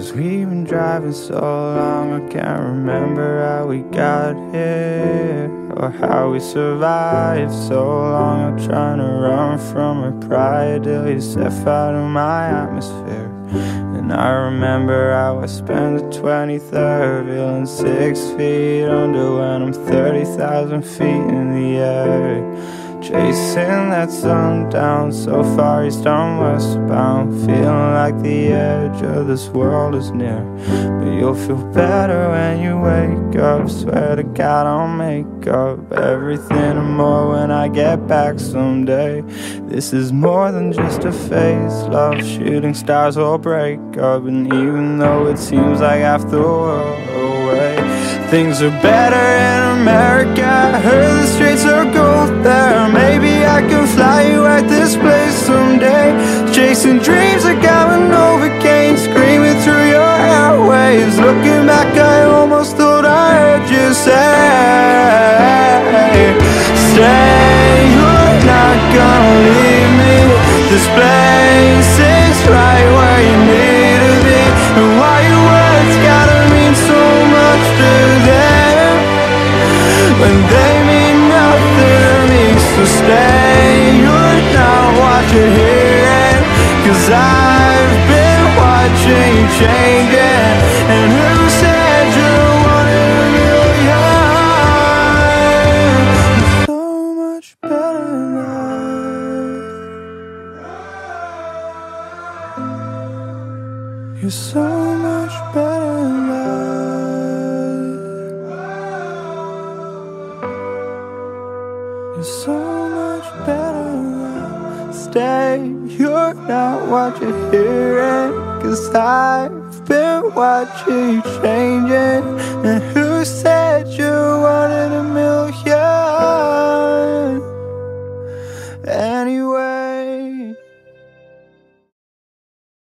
Cause we've been driving so long, I can't remember how we got here or how we survived so long. I'm trying to run from her pride till you step out of my atmosphere. And I remember how I spent the 23rd feeling six feet under when I'm 30,000 feet in the air. Chasing that sun down so far east I'm westbound Feeling like the edge of this world is near. But you'll feel better when you wake up. Swear to God I'll make up everything and more when I get back someday. This is more than just a phase. Love shooting stars will break up. And even though it seems like half the world away Things are better in America. I heard the streets are Chasing dreams like I'm an overcame Screaming through your airwaves Looking back I almost thought I heard you say I've been watching changing And who said you wanted a million? So much better that You're so much better that You're so much better Stay, you're not what you're Cause I've been watching you changing. And who said you wanted a million? Anyway